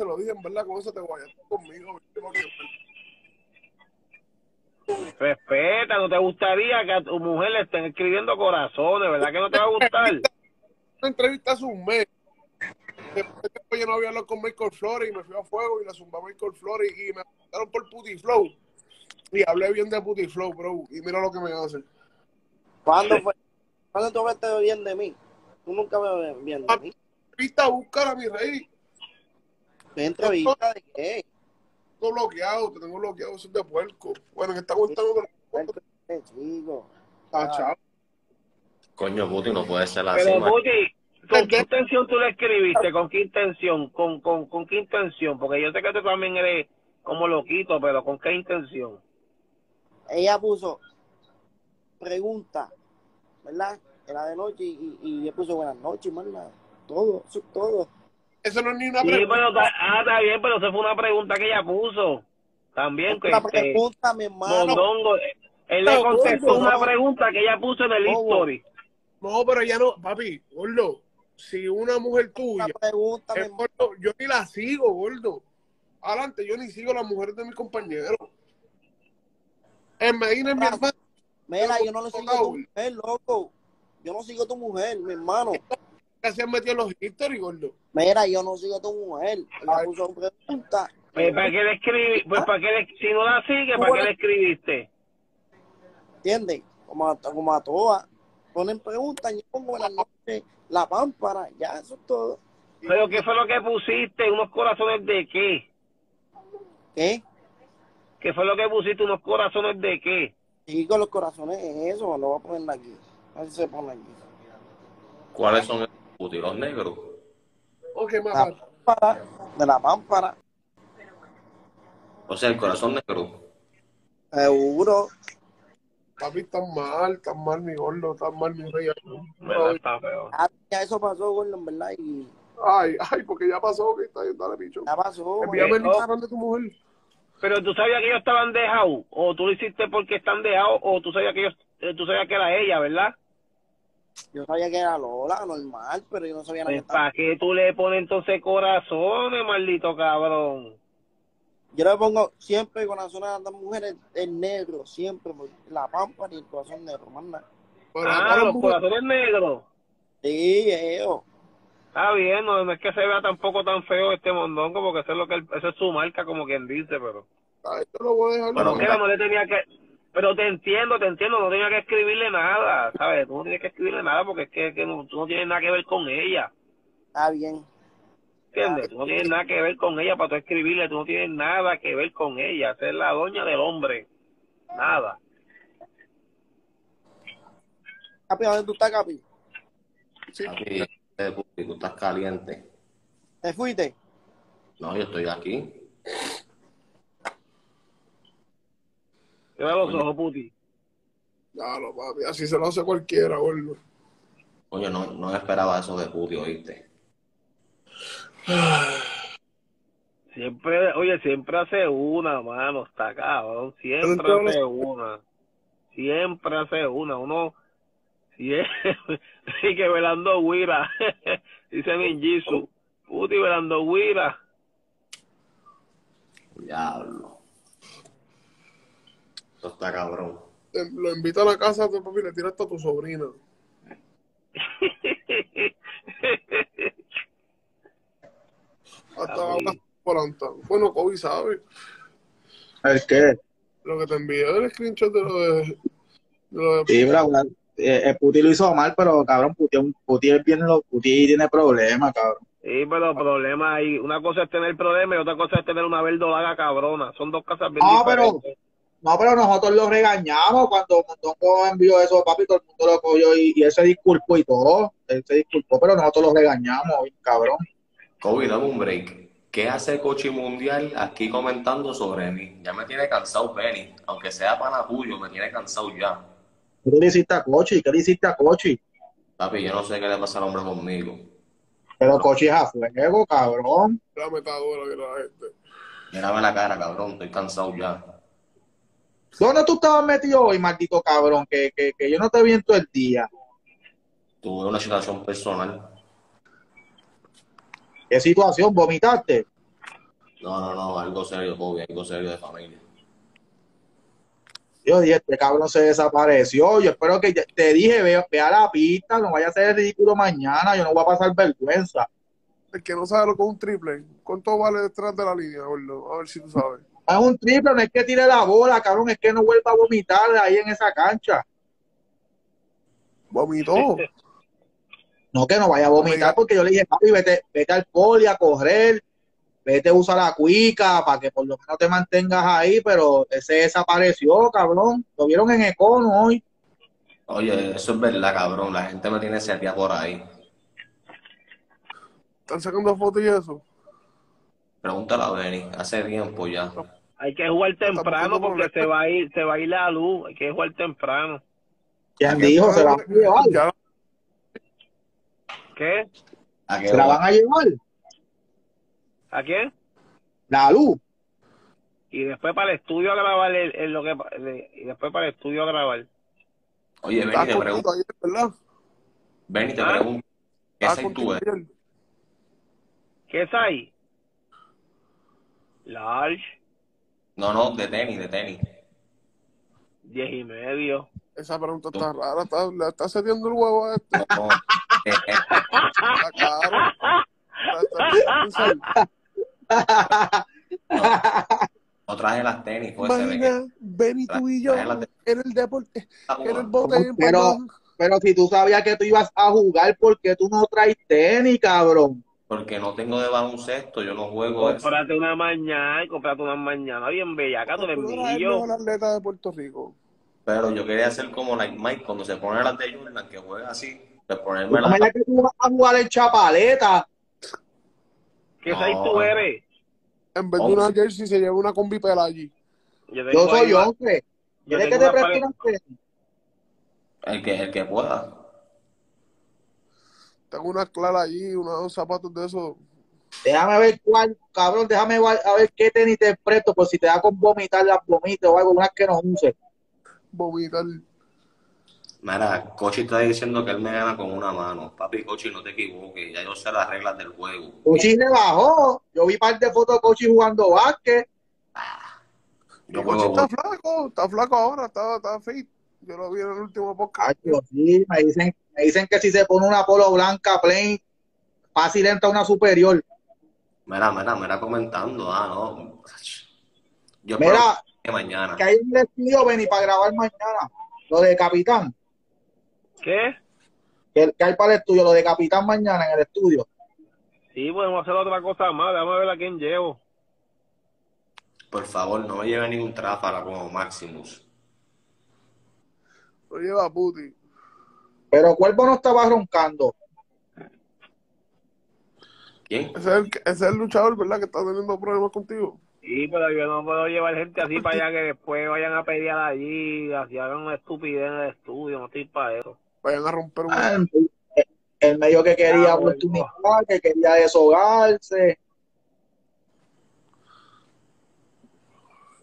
te lo dije, en verdad, con eso te voy a estar conmigo. Respeta, no te gustaría que a tu mujer le estén escribiendo corazones, ¿verdad que no te va a gustar? Una entrevista hace un mes. Después de que yo no había hablado con Michael Flores y me fui a fuego y la zumbé a Michael Flores y me mandaron por Putty Flow. Y hablé bien de Putty Flow, bro. Y mira lo que me hacen. ¿Cuándo fue? ¿Cuándo tú hablaste bien de mí? Tú nunca me ves bien de mí. Entrevista, búscala, mi rey. ¿Qué entrevista de qué? Tengo bloqueado, te tengo bloqueado, es de puerco. Bueno, te lo cuento. Eh, chico. Ah, chao. Coño, Puti, no puede ser así, Pero. Puti, ¿con qué intención tú le escribiste? ¿Con qué intención? ¿Con, con, con qué intención? Porque yo sé que tú también eres como loquito, pero ¿con qué intención? Ella puso pregunta, ¿verdad? Era de noche y, y, y le puso buenas noches, manda. Todo, todo. Eso no es ni una Sí, pregunta. pero, está- ah, está bien, pero esa fue una pregunta que ella puso. También, que este, pregunta, mi hermano. Mondongo, eh, él le contestó gordo, una no. pregunta que ella puso en el history. No, pero ya no, papi, gordo. Si una mujer tuya, La pregunta, es gordo, yo ni la sigo, gordo. Adelante, yo ni sigo a las mujeres de mis compañeros. En Medina, mi hermano, Mira, yo no le sigo a tu mujer, loco. Yo no sigo a tu mujer, mi hermano. Que se han metido en los history, gordo. Mira, yo no sigo a tu mujer. Ay. puso pregunta. Pues, ¿para qué le escribí? Pues, ¿para qué le, si no la sigue, ¿para qué le escribiste? ¿Entiendes? Como a, como a todas. Ponen preguntas, yo pongo buenas noches, la pámpara, ya, eso es todo. ¿Pero qué fue lo que pusiste? ¿Unos corazones de qué? ¿Qué? ¿Qué fue lo que pusiste? ¿Unos corazones de qué? Y con los corazones es eso, lo voy a poner aquí. A ver si se pone aquí. ¿Cuáles son ¿Los negros? Ok, La mamá. pámpara, de la pámpara, O sea, el corazón negro. seguro. Papi, tan mal, tan mal, mi gordo, tan mal, mi rey. Está feo. Ah, Ya eso pasó, gordo, en verdad, y Ay, ay, porque ya pasó, que está dale, bicho. ya pasó. Envíame el no. Instagram de tu mujer. Pero tú sabías que ellos estaban dejados, o tú lo hiciste porque están dejados, o tú sabías que ellos, eh, tú sabías que era ella, ¿verdad? Yo sabía que era Lola, normal, pero yo no sabía nada Pues. ¿Para qué tú le pones entonces corazones, maldito cabrón? Yo le pongo siempre corazones a las mujeres el negro, siempre, la pámpara y el corazón negro, más nada. Pero Ah, los mujeres- corazones negros. Sí, eso. Está bien, no, no es que se vea tampoco tan feo este mondongo, porque eso es lo que él- esa es su marca, como quien dice, pero. Ay, yo lo voy a dejar. Bueno, no, Mira, no le tenía que. Pero te entiendo, te entiendo, no tenía que escribirle nada, ¿sabes? Tú no tienes que escribirle nada porque es que, que no, tú no tienes nada que ver con ella, Está bien. ¿entiendes? Tú no tienes nada que ver con ella para tú escribirle, tú no tienes nada que ver con ella, esa es la doña del hombre, nada. Capi, ¿dónde tú estás, Capi? Sí, Puti, tú estás caliente. ¿Te fuiste? No, yo estoy aquí. Cierra los ojos, puti. claro, papi, así se lo hace cualquiera, gordo. Coño, no, no esperaba eso de Puti, ¿oíste? Siempre, oye, siempre hace una, mano, está cabrón, siempre Entonces- hace una. Siempre hace una, uno siempre, y que velando guira, dice Ninjitsu, puti velando guira. Diablo. Eso está cabrón. Te- Lo invito a la casa, tu papi, le tira hasta a tu sobrina. Hasta Ah, hablas. Bueno, Kobe sabe. ¿El qué? Lo que te envié el screenshot de lo de. de lo de Sí, pero eh, el Puti lo hizo mal, pero cabrón, Puti, Puti, es bien lo- Puti tiene problemas, cabrón. Sí, pero problema hay, una cosa es tener problemas y otra cosa es tener una verdolaga cabrona, son dos cosas bien No, pero-. No, pero nosotros lo regañamos cuando Mondongo envió eso, papi, todo el mundo lo cogió y, y él se disculpó y todo. Él se disculpó, pero nosotros lo regañamos, cabrón. Kobe, dame un break. ¿Qué hace Cochi Mundial aquí comentando sobre mí? Ya me tiene cansado Benny. Aunque sea pana tuyo, me tiene cansado ya. ¿Qué le hiciste a Cochi? ¿Qué le hiciste a Cochi? Papi, yo no sé qué le pasa al hombre conmigo. Pero Cochi es a fuego, cabrón. la metadora que la gente. Mírame la cara, cabrón. Estoy cansado ya. ¿Dónde tú estabas metido hoy, maldito cabrón? Que, que, que yo no te vi en todo el día. Tuve una situación personal. ¿Qué situación? ¿Vomitaste? No, no, no, algo serio, Bobby, algo serio de familia. Yo dije, este cabrón se desapareció. Yo espero que te dije, ve, ve a la pista, no vaya a ser ridículo mañana. Yo no voy a pasar vergüenza. El que no sabe lo que es un triple, ¿cuánto vale detrás de la línea, gordo? A ver si tú sabes. Es un triple, no es que tire la bola, cabrón, es que no vuelva a vomitar ahí en esa cancha. Vomitó. No que no vaya a vomitar, porque yo le dije, papi, vete, vete al poli a correr, vete a usar la cuica para que por lo menos te mantengas ahí, pero ese desapareció, cabrón. Lo vieron en Econo hoy. Oye, eso es verdad, cabrón. La gente me tiene seria por ahí. Están sacando fotos y eso. Pregúntale a Benny, hace tiempo ya. Hay que jugar temprano porque se va a ir, se va a ir la luz. Hay que jugar temprano. ¿Quién dijo? ¿Se la van a llevar? Ya, ¿Qué? ¿A qué ¿Se la hora? van a llevar? ¿A quién? La luz. Y después para el estudio a grabar el, el- lo que el- y después para el estudio a grabar. Oye, Benny, te pregunto. Benny, te ¿Ah? pregunto, ¿qué con tú ayer. ¿Qué es ahí? Large, No, no, de tenis, de tenis. diez y medio. Esa pregunta está rara. Está, le está setiendo el huevo a este. No, eh, eh, Está caro. No traje las tenis, pues Imagina, Benny, tú y yo en el deporte, está en el bote Pero-. Pero si tú sabías que tú ibas a jugar, ¿por qué tú no traes tenis, cabrón? Porque no tengo de baloncesto, yo no juego eso. Cómprate una mañana, cómprate una mañana bien bellaca, tú eres Tú el millo. mejor atleta de Puerto Rico. Pero yo quería hacer como like Mike cuando se pone las de Jordan, que juega así, pues ponerme ¿Cómo las es que tú vas a jugar en Chapaleta? ¿Qué No. size tú eres? En vez de una jersey se lleva una combi pela allí. Yo Yo soy hombre. yo ¿Quieres que tengo te una preste el que, el que pueda. Tengo una clara allí, unos zapatos de esos. Déjame ver cuál, cabrón, déjame ver, a ver qué tenis te presto, por si te da con vomitar las vomitas o algo, unas que no use. Vomitar. Mira, Cochi está diciendo que él me gana con una mano. Papi, Cochi, no te equivoques, ya yo sé las reglas del juego. Cochi le bajó. Yo vi par de fotos de Cochi jugando básquet. Yo Cochi está flaco, está flaco ahora, está, está fit. Yo lo vi en el último podcast. Cacho, sí, me dicen, me dicen que si se pone una polo blanca plain, fácil entra una superior. Mira, mira, mira comentando, ah, no. Yo Mira, que mañana. que hay un estudio, Benny, para grabar mañana. Lo de Capitán. ¿Qué? Que, que hay para el estudio, lo de Capitán mañana en el estudio. Sí, podemos hacer otra cosa más. Déjame ver a quién llevo. Por favor, no me lleve ningún tráfala como Maximus. Lo lleva Puti. Pero Cuervo no estaba roncando. ¿Quién? Ese es, el, que- ese es el luchador, ¿verdad? Que está teniendo problemas contigo. Sí, pero yo no puedo llevar gente así para allá que después vayan a pelear allí, así hagan una estupidez en el estudio. No estoy para eso. Vayan a romper un... Ah, El, medio que quería Ah, oportunidad, que quería deshogarse.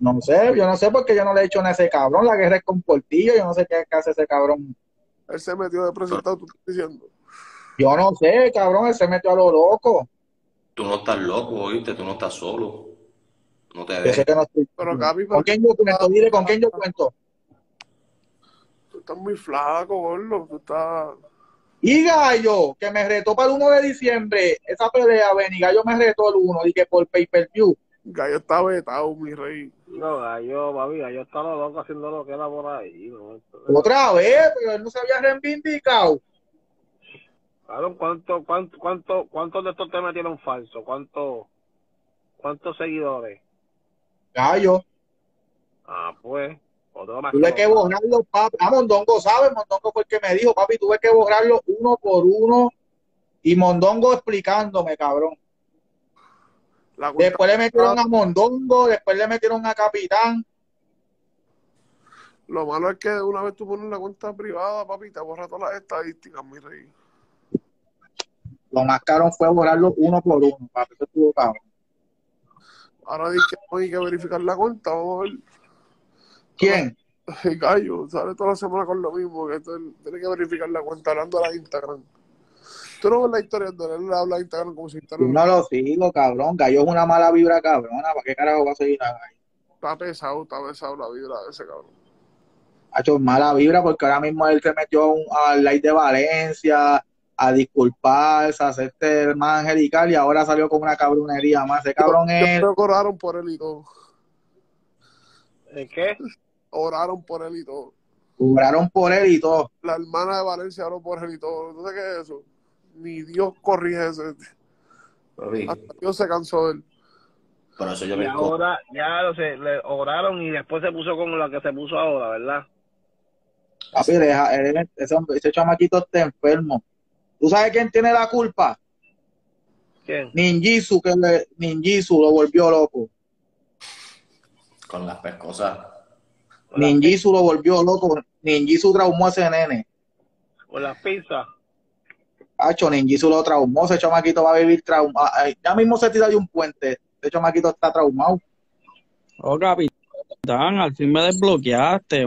No sé, yo no sé porque yo no le he hecho nada a ese cabrón. La guerra es con Portillo, yo no sé qué hace ese cabrón. Él se metió de presentado, tú estás diciendo. Yo no sé, cabrón, él se metió a lo loco. Tú no estás loco, oíste, tú no estás solo. No te Yo sé dejes. que no estoy. Pero Capi, ¿Con quién yo cuento? Dile, ¿con quién yo cuento? tú estás muy flaco, gordo. Tú estás... Y Gallo, que me retó para el 1 de diciembre, esa pelea, Benny, Gallo me retó el 1, dije por pay-per-view. Gallo está vetado, mi rey. No, gallo, papi, gallo está lo loco haciendo lo que era por ahí. ¿no? Otra vez, pero él no se había reivindicado. Claro, ¿cuánto, cuánto, cuánto, ¿cuántos de estos te metieron falso? ¿Cuánto, ¿Cuántos seguidores? Gallo, Ah, pues, tuve que borrarlo, papi. Ah, Mondongo sabe, Mondongo fue el que me dijo, papi, tuve que borrarlo uno por uno. Y Mondongo explicándome, cabrón. Después le metieron a Mondongo, después le metieron a Capitán. Lo malo es que una vez tú pones la cuenta privada, papi, te borra todas las estadísticas, mi rey. Lo más caro fue borrarlo uno por uno, papi. Eso estuvo cabrón. Ahora dice que hay que verificar la cuenta, vamos a ver. ¿Quién? El gallo sale toda la semana con lo mismo, que tiene que verificar la cuenta hablando de la Instagram. Tú no ves la historia de él, él habla de Instagram como si Yo Instagram no lo sigo, cabrón. Gallo es una mala vibra, cabrona. ¿Para qué carajo va a seguir a Gallo? está pesado, está pesado la vibra de ese cabrón. Ha hecho mala vibra porque ahora mismo él se metió al live de Valencia a disculparse, a hacerte el más angelical y ahora salió con una cabronería más. Ese cabrón Yo es. creo que oraron por él y todo. ¿El qué? Oraron por él y todo. Cobraron por él y todo. La hermana de Valencia oró por él y todo. ¿Tú sabes qué es eso? Ni Dios corrige ese. Hasta Dios se cansó de él. Por eso yo Y me ahora ya lo sé, le oraron y después se puso con la que se puso ahora, ¿verdad? Papi, ese, ese chamaquito está enfermo. ¿Tú sabes quién tiene la culpa? ¿Quién? Ninjisu, que le, Ninjisu lo volvió loco. con las pescosas. Ninjisu lo volvió loco. Ninjisu traumó a ese nene. con las pizzas. Hacho, Ninjisu lo traumó. Ese chamaquito va a vivir trauma. Ya mismo se tira de un puente. Ese chamaquito está traumado. Oh, capitán, al fin me desbloqueaste.